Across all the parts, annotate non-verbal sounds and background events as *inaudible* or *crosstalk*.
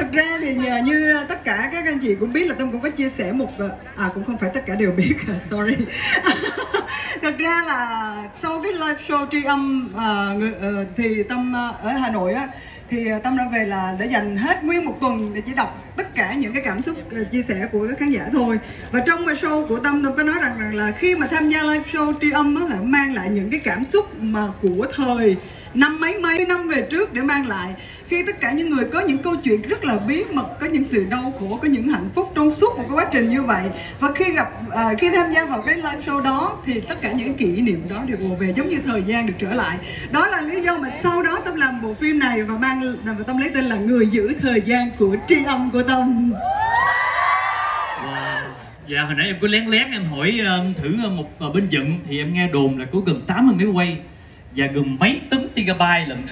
thật ra thì như tất cả các anh chị cũng biết là tâm cũng có chia sẻ một à cũng không phải tất cả đều biết *laughs* sorry. *laughs* Thật ra là sau cái live show tri âm ờ, người- ờ, thì tâm ờ, ở hà nội á thì ờ, tâm đã về là để dành hết nguyên một tuần để chỉ đọc tất cả những cái cảm xúc chia sẻ của các khán giả thôi. Và trong cái show của tâm tâm có nói rằng, rằng là khi mà tham gia live show tri âm á là mang lại những cái cảm xúc mà của thời năm mấy mấy năm về trước để mang lại. Khi tất cả những người có những câu chuyện rất là bí mật có những sự đau khổ có những hạnh phúc trong suốt một cái quá trình như vậy. Và khi gặp à, khi tham gia vào cái live show đó thì tất cả những kỷ niệm đó được ùa về giống như thời gian được trở lại. Đó là lý do mà sau đó tâm làm bộ phim này và mang và tâm lấy tên là người giữ thời gian của tri âm của tâm. Dạ hồi nãy em cứ lén lén em hỏi um, thử một uh, bên dựng thì em nghe đồn là có gần 80 máy quay và gần mấy tấn gigabyte lận.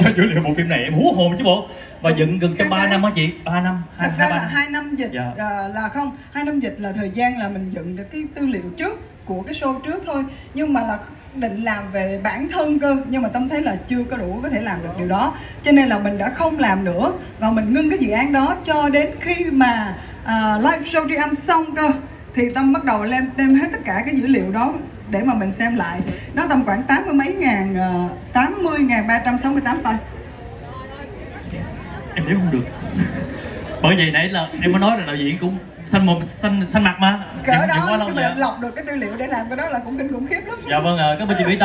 Cho dữ liệu bộ phim này em hú hồn chứ bộ. Và dựng gần cái 3 năm hả chị? 3 năm thật hai, ra hai, ba là năm. hai năm dịch Dạ. à, là không hai năm dịch là thời gian là mình dựng được cái tư liệu trước của cái show trước thôi. Nhưng mà là định làm về bản thân cơ nhưng mà tâm thấy là chưa có đủ có thể làm được điều đó. Cho nên là mình đã không làm nữa và mình ngưng cái dự án đó cho đến khi mà à, live show tri âm xong cơ thì tâm bắt đầu lên đem hết tất cả cái dữ liệu đó để mà mình xem lại. Nó tầm khoảng tám mươi mấy ngàn ờ, tám mươi ngàn ba trăm sáu mươi tám file em nhớ không được. Bởi vậy nãy là em mới nói là đạo diễn cũng xanh mồm xanh xanh mặt mà. Cỡ dựng đó quá lâu cái lọc được cái tư liệu để làm cái đó là cũng kinh khủng khiếp lắm. Dạ vâng ạ các bạn chị Mỹ Tâm